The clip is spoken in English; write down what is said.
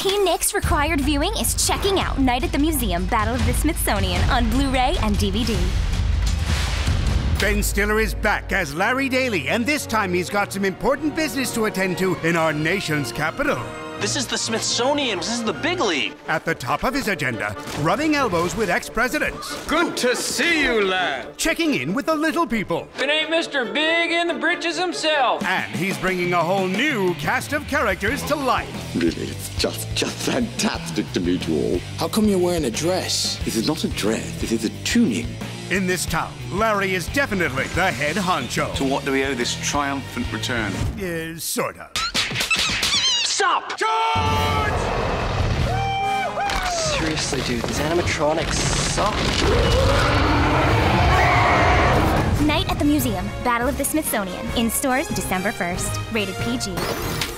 TeenNick's required viewing is checking out Night at the Museum Battle of the Smithsonian on Blu ray and DVD. Ben Stiller is back as Larry Daley, and this time he's got some important business to attend to in our nation's capital. This is the Smithsonian. This is the big league. At the top of his agenda, rubbing elbows with ex presidents, Good to see you, lad. checking in with the little people, If it ain't Mr. Big in the Britches himself. and he's bringing a whole new cast of characters to life. Really, it's just just fantastic to meet you all. How come you're wearing a dress? This is not a dress, this is a tunic. In this town, Larry is definitely the head honcho. To what do we owe this triumphant return? Uh, sort of. Stop! Seriously, dude, these animatronics suck. Night at the Museum Battle of the Smithsonian in stores December 1st. Rated PG.